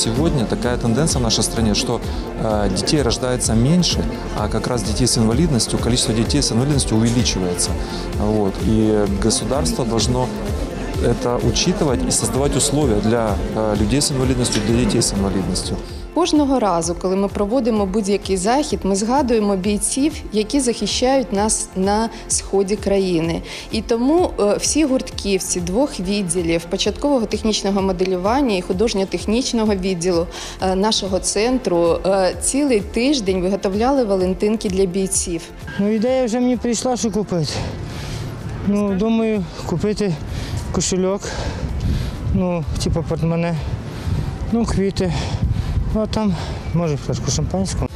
сегодня такая тенденция в нашей стране, что э, детей рождается меньше, а как раз детей с инвалидностью, количество детей с инвалидностью увеличивается. Вот. И государство должно это учитывать и создавать условия для э, людей с инвалидностью, для детей с инвалидностью. Кожного разу, коли ми проводимо будь-який захід, ми згадуємо бійців, які захищають нас на сході країни. І тому е, всі гуртківці двох відділів початкового технічного моделювання і художньо-технічного відділу е, нашого центру е, цілий тиждень виготовляли валентинки для бійців. Ну, ідея вже мені прийшла, що купити. Ну, думаю, купити кошельок, ну, типу портмоне, ну, квіти. Ну, а там, може, флешку шампанського.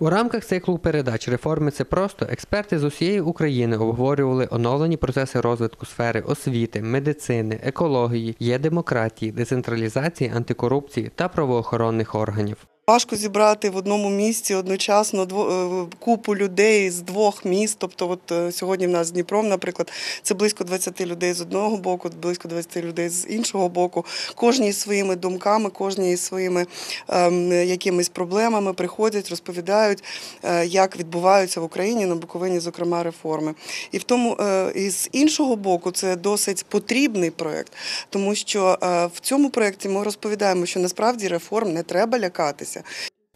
У рамках циклу передач реформи це просто експерти з усієї України обговорювали оновлені процеси розвитку сфери освіти, медицини, екології, є демократії, децентралізації, антикорупції та правоохоронних органів. Важко зібрати в одному місці одночасно е, купу людей з двох міст. Тобто, от е, сьогодні в нас з Дніпром, наприклад, це близько 20 людей з одного боку, близько 20 людей з іншого боку. Кожні своїми думками, кожні своїми ем, якимись проблемами приходять, розповідають, е, як відбуваються в Україні на Буковині, зокрема, реформи. І в тому е, і з іншого боку, це досить потрібний проект, тому що е, в цьому проєкті ми розповідаємо, що насправді реформ не треба лякатися.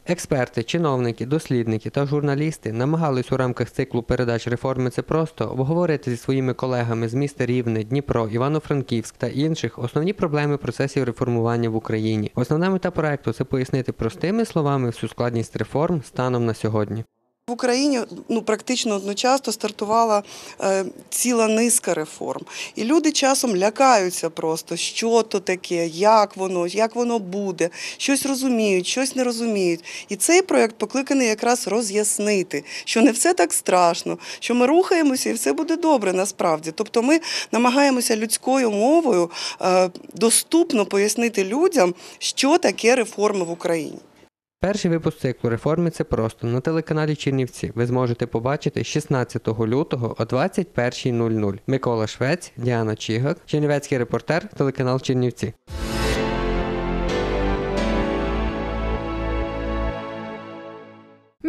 Експерти, чиновники, дослідники та журналісти намагались у рамках циклу передач реформи це просто обговорити зі своїми колегами з міста Рівне, Дніпро, Івано-Франківськ та інших основні проблеми процесів реформування в Україні. Основна мета проекту це пояснити простими словами всю складність реформ станом на сьогодні. В Україні ну практично одночасно стартувала е, ціла низка реформ, і люди часом лякаються просто, що то таке, як воно, як воно буде, щось розуміють, щось не розуміють. І цей проект покликаний якраз роз'яснити, що не все так страшно, що ми рухаємося і все буде добре насправді. Тобто, ми намагаємося людською мовою е, доступно пояснити людям, що таке реформи в Україні. Перший випуск циклу реформи це просто на телеканалі Чернівці. Ви зможете побачити 16 лютого о 21.00. Микола Швець, Діана Чігак, Чернівецький репортер, телеканал Чернівці.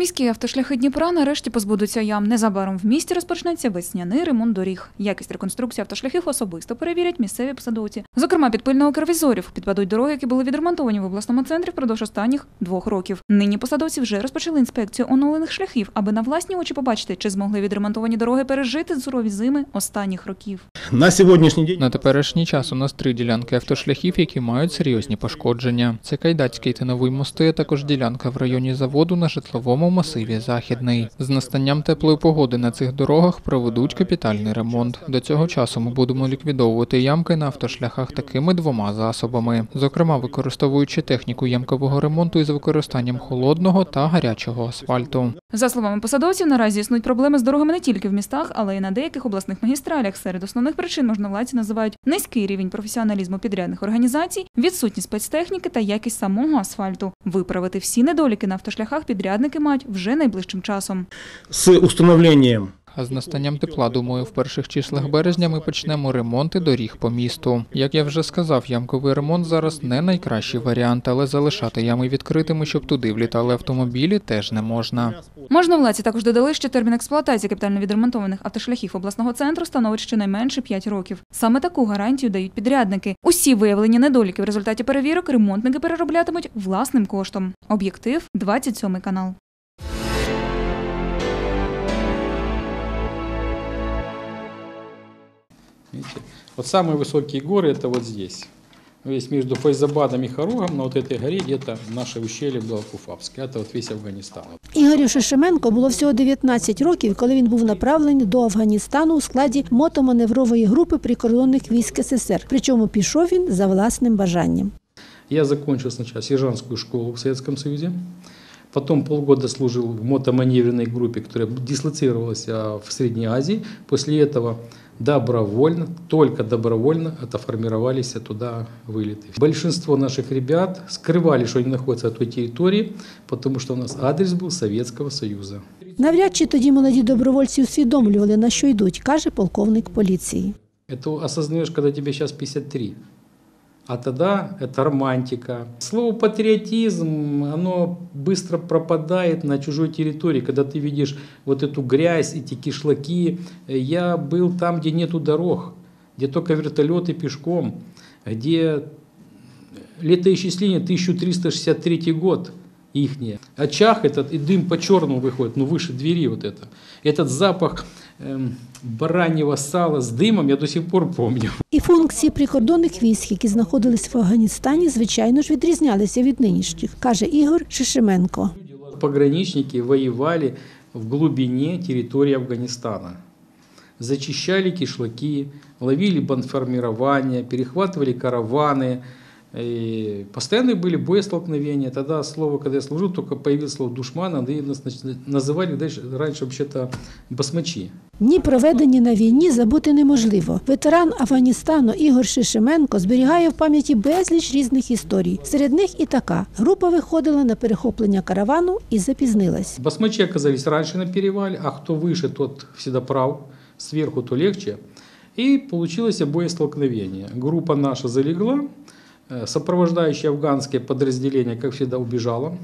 Міські автошляхи Дніпра нарешті позбудуться ям. Незабаром в місті розпочнеться весняний ремонт доріг. Якість реконструкції автошляхів особисто перевірять місцеві посадовці. Зокрема, під пильного кервізорів підпадуть дороги, які були відремонтовані в обласному центрі впродовж останніх двох років. Нині посадовці вже розпочали інспекцію оновлених шляхів, аби на власні очі побачити, чи змогли відремонтовані дороги пережити сурові зими останніх років. На сьогоднішній день На теперішній час у нас три ділянки автошляхів, які мають серйозні пошкодження. Це Кайдацький та Новий мости, а також ділянка в районі заводу на житловому масиві Західний. З настанням теплої погоди на цих дорогах проведуть капітальний ремонт. До цього часу ми будемо ліквідовувати ямки на автошляхах такими двома засобами, зокрема використовуючи техніку ямкового ремонту із використанням холодного та гарячого асфальту. За словами посадовців, наразі існують проблеми з дорогами не тільки в містах, але й на деяких обласних магістралях. Серед основних причин можновладці називають низький рівень професіоналізму підрядних організацій, відсутність спецтехніки та якість самого асфальту. Виправити всі недоліки на автошляхах підрядники мають вже найближчим часом. з установленням А з настанням тепла, думаю, в перших числах березня ми почнемо ремонти доріг по місту. Як я вже сказав, ямковий ремонт зараз не найкращий варіант, але залишати ями відкритими, щоб туди влітали автомобілі, теж не можна. Можновладці також додали, що термін експлуатації капітально відремонтованих автошляхів обласного центру становить щонайменше 5 років. Саме таку гарантію дають підрядники. Усі виявлені недоліки в результаті перевірок ремонтники перероблятимуть власним коштом. Об'єктив 27 канал. Видите? Вот самые высокие горы это вот здесь. То есть между Файзабадом и Харугом на вот этой горе где-то наше ущелье было Куфапское. Это вот весь Афганистан. Ігорю Шишименко було всього 19 років, коли він був направлений до Афганістану у складі мотоманеврової групи прикордонних військ СССР. Причому пішов він за власним бажанням. Я закончил сначала сержантскую школу в Советском Союзе. Потом полгода служил в мотоманевренной группе, которая дислоцировалась а, в Средней Азии. После этого добровольно, только добровольно отоформировались туда вылеты. Большинство наших ребят скрывали, что они находятся на той территории, потому что у нас адрес был Советского Союза. Навряд чи тоді молоді добровольці усвідомлювали, на що йдуть, каже полковник поліції. Это осознаешь, когда тебе сейчас 53. А тогда это романтика. Слово патриотизм, оно быстро пропадает на чужой территории, когда ты видишь вот эту грязь, эти кишлаки. Я был там, где нету дорог, где только вертолеты пешком, где летоисчисление 1363 год ихнее. Очаг этот и дым по черному выходит, ну выше двери вот это. Этот запах эм, бараньего сала с дымом я до сих пор помню. І функції прикордонних військ, які знаходились в Афганістані, звичайно ж відрізнялися від нинішніх, каже Ігор Шишименко. Пограничники воевали в глубине территории Афганистана. Зачищали кишлаки, ловили бандформирования, перехватывали караваны. И постоянно были боестолкновения. Тогда слово, когда я служил, только появилось слово душман, а нас нач- называли дальше, раньше вообще-то басмачи. Дні, проведені на війні, забути неможливо. Ветеран Афганістану Ігор Шишименко зберігає в пам'яті безліч різних історій. Серед них і така. Група виходила на перехоплення каравану і запізнилась. Басмачи оказались раньше на перевале, а кто выше, тот всегда прав, сверху то легче. И получилось боестолкновение. Группа наша залегла, э, сопровождающее афганское подразделение, как всегда, убежало.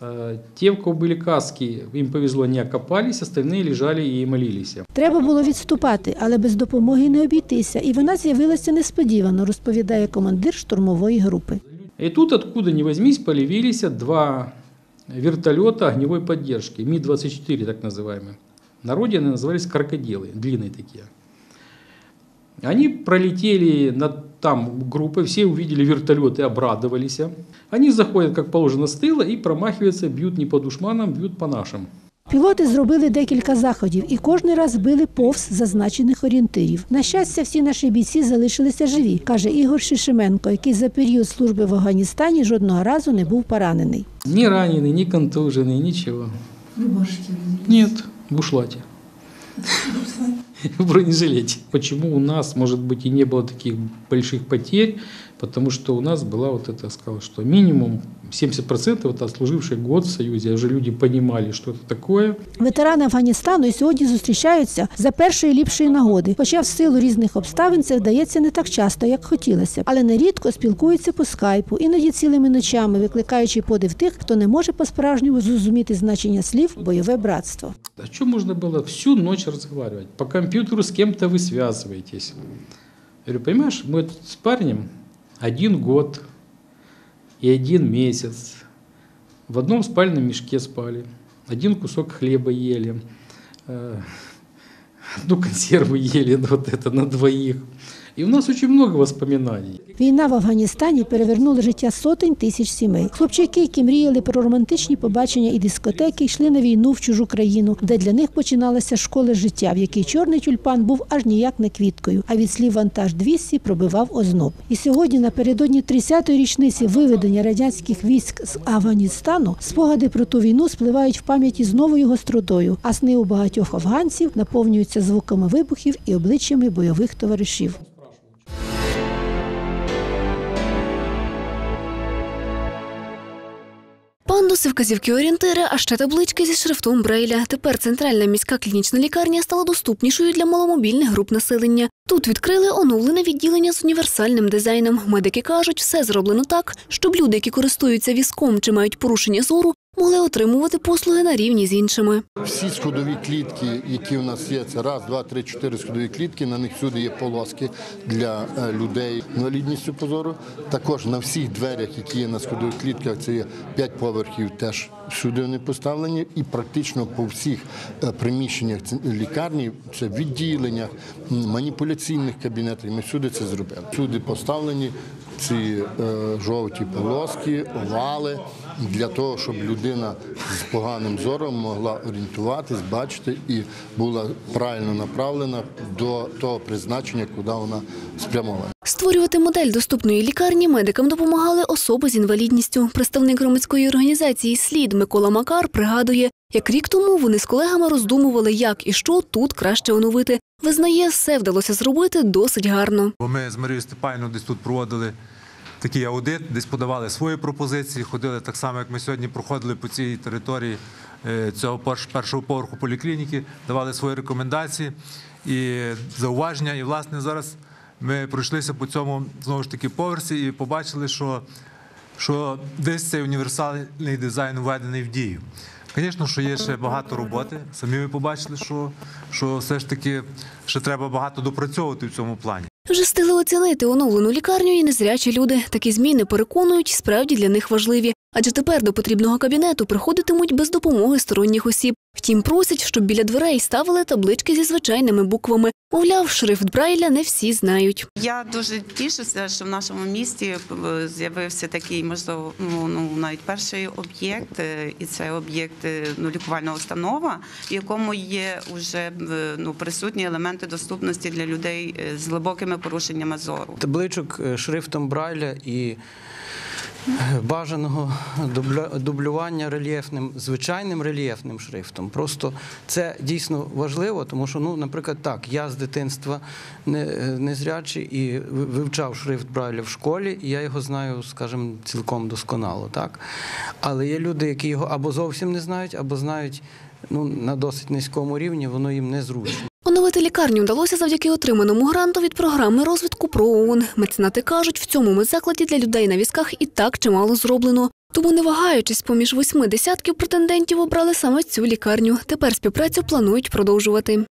Э, Те, у кого были каски, им повезло, не окопались, остальные лежали и молились. Треба було відступати, але без допомоги не обійтися, і вона з'явилася несподівано, розповідає командир штурмової групи. И тут, откуда ни возьмись, появились два вертолета огневой поддержки, Ми-24 так называемые. На родине назывались крокодилы, длинные такие. Они пролетели над там группой, все увидели вертолеты, обрадовались. Они заходят, как положено, с тыла и промахиваются, бьют не по душманам, бьют по нашим. Пілоти зробили декілька заходів і кожен раз били повз зазначених орієнтирів. На щастя, всі наші бійці залишилися живі, каже Ігор Шишименко, який за період служби в Афганістані жодного разу не був поранений. Ни раненый, ни контуженный, ничего. Нет, в бушлате. В бронежилете. Почему у нас, может быть, и не было таких больших потерь? Потому что у нас была вот это, сказал, что минимум 70% это отслуживший год в Союзе. Уже люди понимали, что это такое. Ветерани Афганістану і сьогодні зустрічаються за першої ліпшої нагоди. Хоча в силу різних обставин це вдається не так часто, як хотілося б, але нерідко спілкуються по скайпу, іноді цілими ночами, викликаючи подив тих, хто не може по-справжньому зрозуміти значення слів бойове братство. О чем можно было всю ночь разговаривать? По компьютеру с кем-то вы связываетесь. Я говорю, понимаешь, мы тут с парнем один год и один месяц в одном спальном мешке спали, один кусок хлеба ели, э, одну консерву ели, вот это на двоих. И у нас очень много воспоминаний. Війна в Афганістані перевернула життя сотень тисяч сімей. Хлопчаки, які мріяли про романтичні побачення і дискотеки, йшли на війну в чужу країну, де для них починалася школа життя, в якій чорний тюльпан був аж ніяк не квіткою, а від слів вантаж 200 пробивав озноб. І сьогодні, напередодні 30-ї річниці виведення радянських військ з Афганістану, спогади про ту війну спливають в пам'яті з новою гостротою, а сни у багатьох афганців наповнюються звуками вибухів і обличчями бойових товаришів. Пандуси, вказівки орієнтири, а ще таблички зі шрифтом Брейля. Тепер центральна міська клінічна лікарня стала доступнішою для маломобільних груп населення. Тут відкрили оновлене відділення з універсальним дизайном. Медики кажуть, все зроблено так, щоб люди, які користуються візком чи мають порушення зору, могли отримувати послуги на рівні з іншими. Всі сходові клітки, які у нас є, це раз, два, три, чотири сходові клітки. На них всюди є полоски для е, людей з інвалідністю позору. Також на всіх дверях, які є на сходових клітках, це є п'ять поверхів, теж всюди вони поставлені. І практично по всіх е, приміщеннях лікарні, це відділеннях, маніпуляційних кабінетах. Ми всюди це зробили. Всюди поставлені ці е, жовті полоски, овали для того, щоб людина з поганим зором могла орієнтуватись, бачити і була правильно направлена до того призначення, куди вона спрямована. Створювати модель доступної лікарні медикам допомагали особи з інвалідністю. Представник громадської організації Слід Микола Макар пригадує, як рік тому вони з колегами роздумували, як і що тут краще оновити. Визнає, все вдалося зробити досить гарно. Бо ми з Марією Степанівною десь тут проводили такий аудит, десь подавали свої пропозиції, ходили так само, як ми сьогодні проходили по цій території е, цього першого поверху поліклініки, давали свої рекомендації і зауваження. І власне зараз ми пройшлися по цьому знову ж таки поверсі і побачили, що, що десь цей універсальний дизайн введений в дію. Звісно, що є ще багато роботи. Самі ви побачили, що, що все ж таки ще треба багато допрацьовувати в цьому плані. Вже встигли оцінити оновлену лікарню і незрячі люди. Такі зміни переконують, справді для них важливі. Адже тепер до потрібного кабінету приходитимуть без допомоги сторонніх осіб. Втім, просять, щоб біля дверей ставили таблички зі звичайними буквами. Мовляв, шрифт Брайля не всі знають. Я дуже тішуся, що в нашому місті е, з'явився такий, можливо, ну ну, навіть перший об'єкт, е, і це об'єкт е, ну, лікувальна установа, в якому є вже ну, присутні елементи доступності для людей з глибокими порушеннями зору. табличок шрифтом Брайля і бажаного дублювання рельєфним, звичайним рельєфним шрифтом. Просто це дійсно важливо, тому що, ну, наприклад, так, я з дитинства не, незрячий і вивчав шрифт Брайля в школі, і я його знаю, скажімо, цілком досконало. Так? Але є люди, які його або зовсім не знають, або знають ну, на досить низькому рівні, воно їм незручно. Оновити лікарню вдалося завдяки отриманому гранту від програми розвитку ПРООН. Меценати кажуть, в цьому медзакладі для людей на візках і так чимало зроблено. Тому, не вагаючись, поміж восьми десятків претендентів обрали саме цю лікарню. Тепер співпрацю планують продовжувати.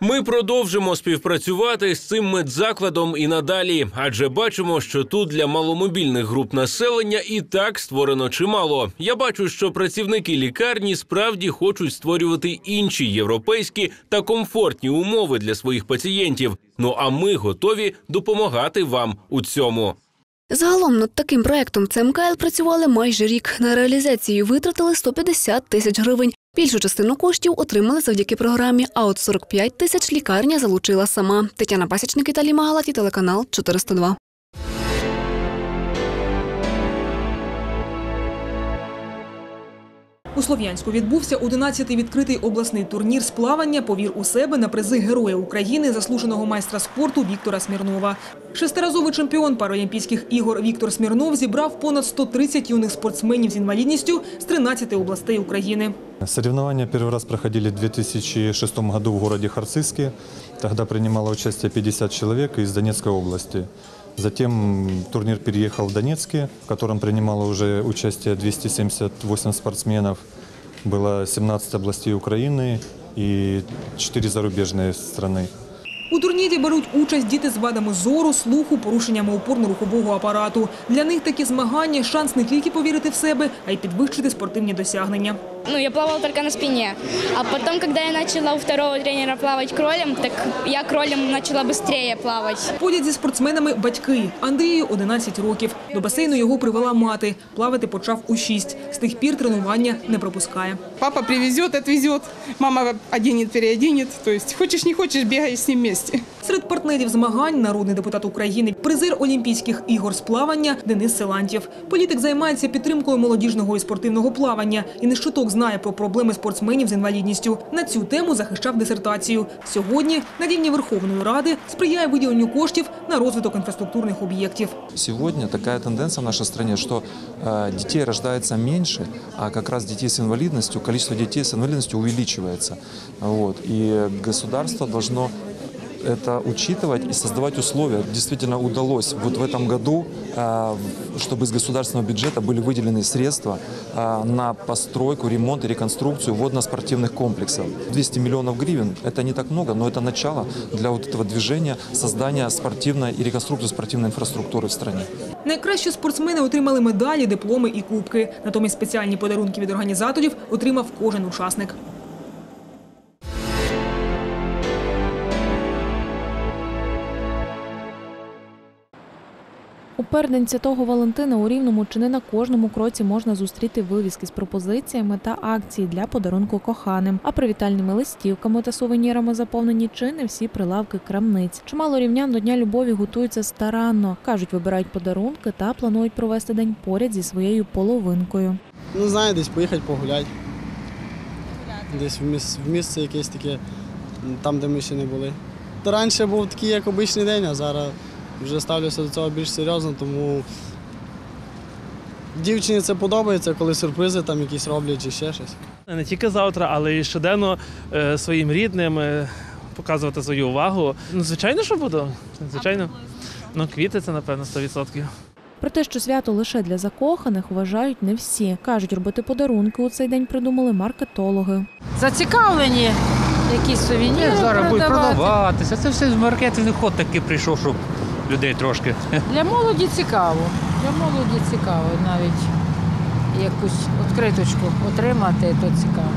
Ми продовжимо співпрацювати з цим медзакладом і надалі, адже бачимо, що тут для маломобільних груп населення і так створено чимало. Я бачу, що працівники лікарні справді хочуть створювати інші європейські та комфортні умови для своїх пацієнтів. Ну а ми готові допомагати вам у цьому. Загалом над таким проектом ЦМКЛ працювали майже рік. На реалізацію витратили 150 тисяч гривень. Більшу частину коштів отримали завдяки програмі, а от 45 тисяч лікарня залучила сама. Тетяна Пасічник, Італій Магалаті, телеканал 402. У Слов'янську відбувся 11-й відкритий обласний турнір з плавання «Повір у себе» на призи Героя України, заслуженого майстра спорту Віктора Смірнова. Шестиразовий чемпіон Паралімпійських ігор Віктор Смірнов зібрав понад 130 юних спортсменів з інвалідністю з 13 областей України. Соревнования первый раз проходили в 2006 году в городе Харциске. Тогда принимало участие 50 человек из Донецкой области. Затем турнир переехал в Донецке, в котором принимало уже участие 278 спортсменов. Было 17 областей Украины и 4 зарубежные страны. У турнірі беруть участь діти з вадами зору, слуху, порушеннями опорно-рухового апарату. Для них такі змагання – шанс не тільки повірити в себе, а й підвищити спортивні досягнення. Ну, я плавала только на спине. А потом, когда я начала у второго тренера плавать кролем, так я кролем начала быстрее плавать. Ходять зі спортсменами батьки. Андрію 11 років. До басейну його привела мати. Плавати почав у 6. З тих пір тренування не пропускає. Папа привезет, отвезет, мама оденет, переоденет. То есть хочешь не хочешь, бегаешь с ним вместе. Серед партнерів змагань народний депутат України, призер Олімпійських ігор з плавання Денис Силантьєв. Політик займається підтримкою молодіжного і спортивного плавання і не щоток знає про проблеми спортсменів з інвалідністю. На цю тему захищав дисертацію. Сьогодні на рівні Верховної Ради сприяє виділенню коштів на розвиток інфраструктурних об'єктів. Сегодня такая тенденция в нашей стране, что э, детей рождается меньше, а как раз детей с инвалидностью, количество детей с инвалидностью увеличивается. Вот. И государство должно это учитывать и создавать условия. Действительно удалось вот в этом году, э, в- чтобы из государственного бюджета были выделены средства э, на постройку, ремонт и реконструкцию водно-спортивных комплексов. 200 миллионов гривен – это не так много, но это начало для вот этого движения создания спортивной и реконструкции спортивной инфраструктуры в стране. Найкращі спортсмени отримали медалі, дипломи і кубки. Натомість спеціальні подарунки від організаторів отримав кожен учасник. У передень Святого Валентина у Рівному чи не на кожному кроці можна зустріти вивіски з пропозиціями та акції для подарунку коханим. А привітальними листівками та сувенірами заповнені чи не всі прилавки крамниць. Чимало рівнян до Дня любові готуються старанно. кажуть, вибирають подарунки та планують провести день поряд зі своєю половинкою. Ну, знаю, десь поїхати погуляти. Десь в місце, в місце якесь таке, там, де ми ще не були. То раніше був такий, як обичний день, а зараз вже ставлюся до цього більш серйозно, тому дівчині це подобається, коли сюрпризи там якісь роблять чи ще щось. Не тільки завтра, але й щоденно е, своїм рідним е, показувати свою увагу. Ну, звичайно, що буду. Звичайно. Ну, квіти це, напевно, 100%. Про те, що свято лише для закоханих, вважають не всі. Кажуть, робити подарунки у цей день придумали маркетологи. Зацікавлені якісь сувеніри Зараз будуть продаватися. Це все маркетинг ход такий прийшов, щоб людей трошки. Для молоді цікаво. Для молоді цікаво навіть якусь відкриточку отримати, то цікаво.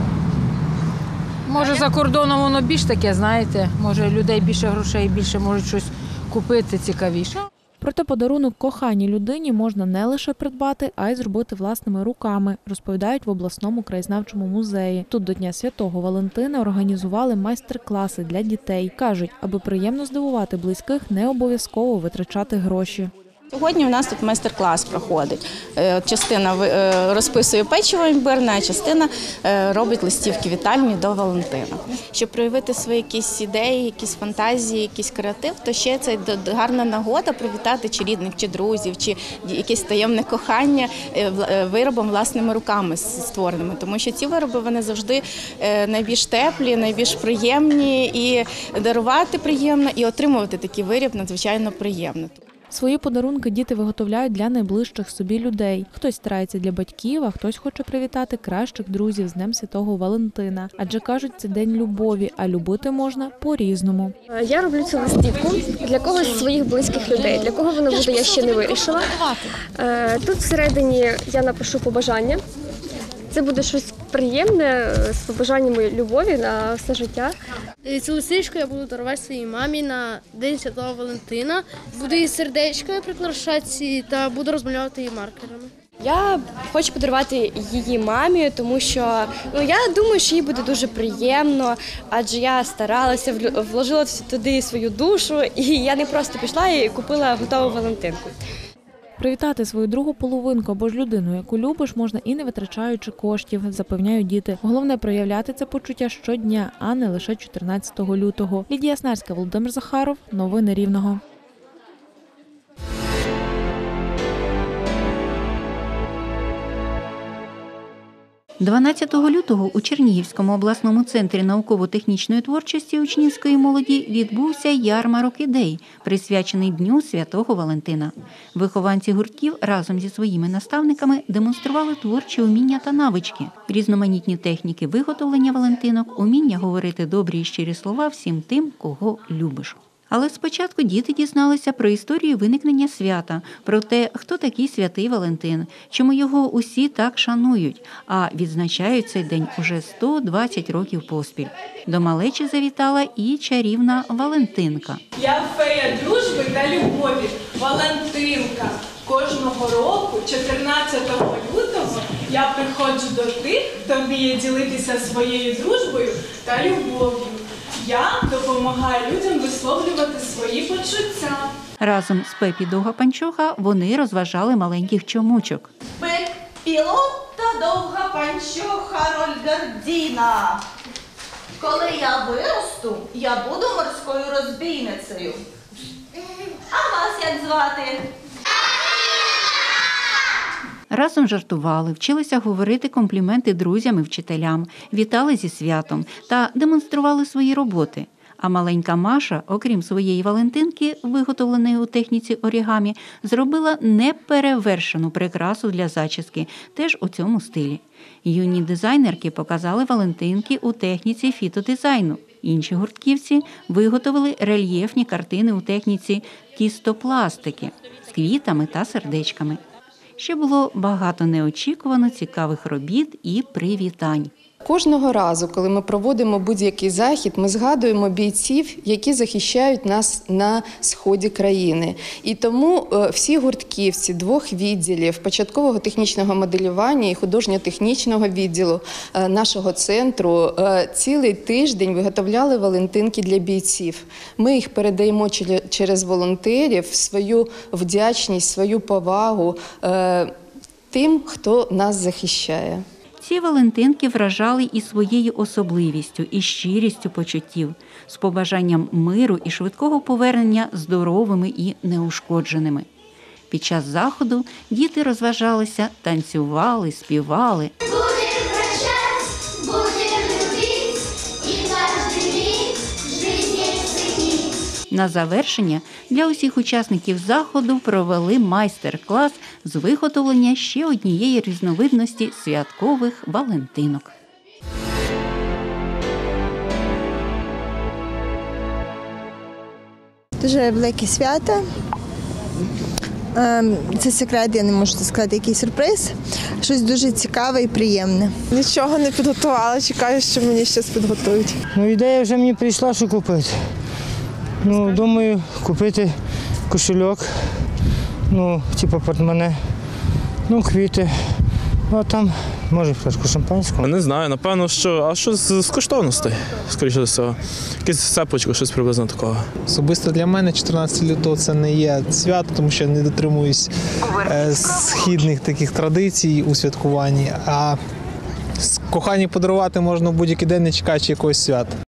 Може, за кордоном воно більш таке, знаєте, може людей більше грошей, більше можуть щось купити цікавіше. Проте подарунок коханій людині можна не лише придбати, а й зробити власними руками, розповідають в обласному краєзнавчому музеї. Тут до Дня Святого Валентина організували майстер-класи для дітей. кажуть, аби приємно здивувати близьких, не обов'язково витрачати гроші. Сьогодні у нас тут майстер-клас проходить. Е, Частина е, розписує печиво імбирне, а частина е, робить листівки вітальні до Валентина. Щоб проявити свої якісь ідеї, якісь фантазії, якийсь креатив, то ще це гарна нагода привітати чи рідних, чи друзів, чи якесь таємне кохання виробом власними руками створеними. Тому що ці вироби вони завжди найбільш теплі, найбільш приємні, і дарувати приємно, і отримувати такий виріб надзвичайно приємно. Свої подарунки діти виготовляють для найближчих собі людей. Хтось старається для батьків, а хтось хоче привітати кращих друзів з Днем Святого Валентина. Адже кажуть, це день любові, а любити можна по-різному. Я роблю цю листівку для когось своїх близьких людей. Для кого вона буде, я ще не вирішила. Е, Тут всередині я напишу побажання. Це буде щось приємне е, з побажаннями любові на все життя. Цю листичку я буду дарувати своїй мамі на День Святого Валентина. Буду її сердечко прикрашати та буду розмальовувати її маркерами. Я хочу подарувати її мамі, тому що ну я думаю, що їй буде дуже приємно, адже я старалася вложила туди свою душу, і я не просто пішла і купила готову Валентинку. Привітати свою другу половинку або ж людину, яку любиш, можна і не витрачаючи коштів, запевняють діти. Головне проявляти це почуття щодня, а не лише 14 лютого. Лідія Снарська, Володимир Захаров. Новини Рівного. 12 лютого у Чернігівському обласному центрі науково-технічної творчості учнівської молоді відбувся ярмарок ідей, присвячений Дню Святого Валентина. Вихованці гуртків разом зі своїми наставниками демонстрували творчі уміння та навички, різноманітні техніки виготовлення Валентинок, уміння говорити добрі і щирі слова всім тим, кого любиш. Але спочатку діти дізналися про історію виникнення свята, про те, хто такий святий Валентин, чому його усі так шанують, а відзначають цей день уже 120 років поспіль. До малечі завітала і чарівна Валентинка. Я фея дружби та любові, Валентинка. Кожного року, 14 лютого, я приходжу до тих, хто вміє ділитися своєю дружбою та любов'ю. Я допомагаю людям висловлювати свої почуття. Разом з Пепі Довга Панчоха вони розважали маленьких чомучок. Пек пілот та довга панчоха Рольгардіна. Коли я виросту, я буду морською розбійницею. А вас як звати? Разом жартували, вчилися говорити компліменти друзям і вчителям, вітали зі святом та демонстрували свої роботи. А маленька Маша, окрім своєї Валентинки, виготовленої у техніці орігамі, зробила неперевершену прикрасу для зачіски, теж у цьому стилі. Юні дизайнерки показали Валентинки у техніці фітодизайну. Інші гуртківці виготовили рельєфні картини у техніці тістопластики з квітами та сердечками. Ще було багато неочікувано цікавих робіт і привітань. Кожного разу, коли ми проводимо будь-який захід, ми згадуємо бійців, які захищають нас на сході країни. І тому е, всі гуртківці двох відділів початкового технічного моделювання і художньо-технічного відділу е, нашого центру е, цілий тиждень виготовляли валентинки для бійців. Ми їх передаємо через волонтерів свою вдячність, свою повагу тим, хто нас захищає. Ці Валентинки вражали і своєю особливістю, і щирістю почуттів, з побажанням миру і швидкого повернення здоровими і неушкодженими. Під час заходу діти розважалися, танцювали, співали. На завершення для усіх учасників заходу провели майстер-клас з виготовлення ще однієї різновидності святкових валентинок. Дуже велике свято. Ем, Це секрет, я не можу сказати, який сюрприз. Щось дуже цікаве і приємне. Нічого не підготувала, чекаю, що мені щось підготують. Ну, ідея вже мені прийшла, що купити. Ну, думаю, купити кошельок, ну, типу портмоне, ну, квіти, ну, а там, може, флешку шампанського. Не знаю, напевно, що. А що з, з коштовностей, скоріше за всього. Якусь цепочку, щось приблизно такого. Особисто для мене 14 лютого це не є свято, тому що я не дотримуюсь е, східних таких традицій у святкуванні. А коханій подарувати можна в будь-який день, не чекаючи якогось свята.